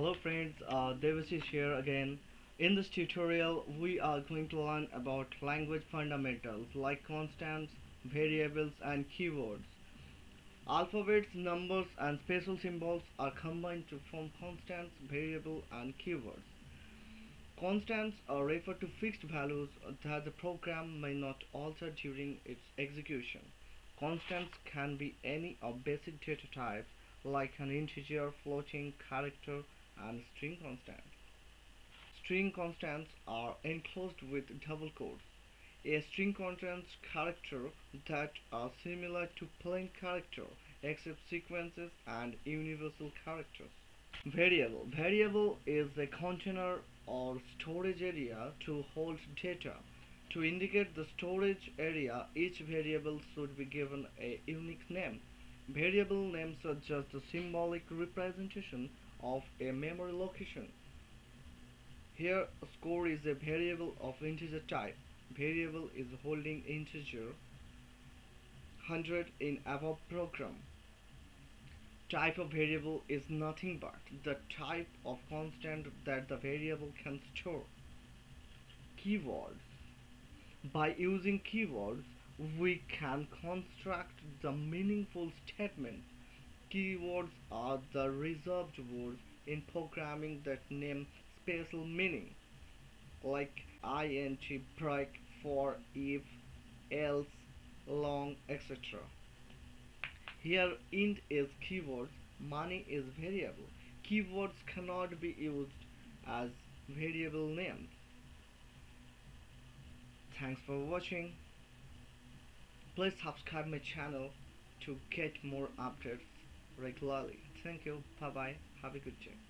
Hello friends, uh, Devasis here again. In this tutorial, we are going to learn about language fundamentals like constants, variables and keywords. Alphabets, numbers and special symbols are combined to form constants, variable and keywords. Constants are referred to fixed values that the program may not alter during its execution. Constants can be any of basic data types like an integer, floating, character, and string constant. String constants are enclosed with double quotes. A string contains characters that are similar to plain character escape sequences and universal characters. Variable. Variable is a container or storage area to hold data. To indicate the storage area, each variable should be given a unique name. Variable names are just a symbolic representation of a memory location. Here, score is a variable of integer type. Variable is holding integer 100 in above program. Type of variable is nothing but the type of constant that the variable can store. Keywords. By using keywords, we can construct the meaningful statement. Keywords are the reserved words in programming that name special meaning, like int, break, for, if, else, long, etc. Here int is keyword, money is variable. Keywords cannot be used as variable names. Thanks for watching. Please subscribe my channel to get more updates regularly. Thank you. Bye bye. Have a good day.